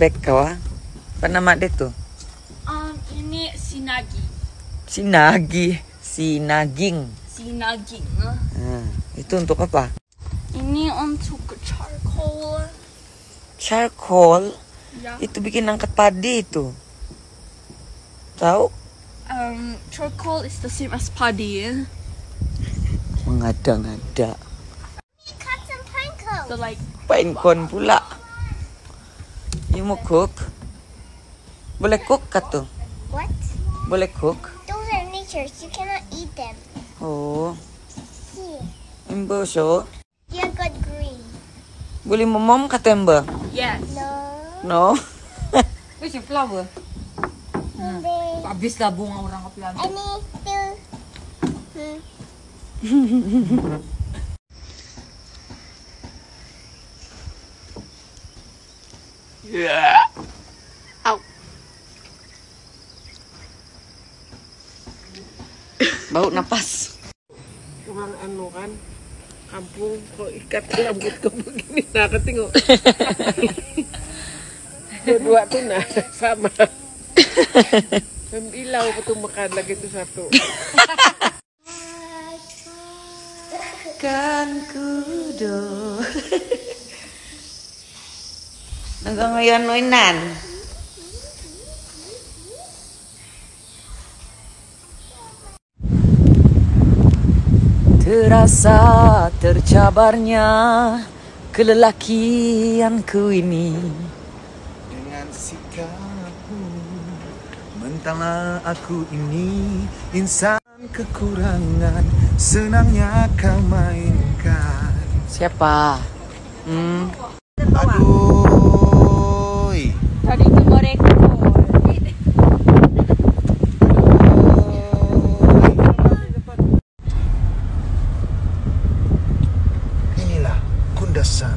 bag kau ah. Apa nama dia tuh? Um, ini sinagi. Sinagi, sinaging. Sinaging. Nah, itu untuk apa? Ini untuk charcoal. Charcoal. Ya. Itu bikin angkat padi itu. Tahu? Um, charcoal is the same as padi. Mengada-ngada. Cut some pine like, Painkon pula. You mau cook? Boleh cook kah tuh? What? Boleh cook? Those are natures. You cannot eat them. Oh, Here. imbo so. You got green. Boleh momom kata imbo? yes. No. No. Your flower? They- Habis lah bunga orang kopi I need to. Hmm. Bau napas. Orang ano kan, kampung kok ikat rambut kau begini nah ketingok. Dua-dua tuh nah sama. Sembilau betul makan lagi tuh satu. Kan kudo. Naga ngayon noinan. Terasa tercabarnya kelelakianku ini. dengan sikapmu Mentala aku ini insan kekurangan Senangnya kau mainkan Siapa? Hmm. Aduh Tadi itu mereka. Inilah kundasan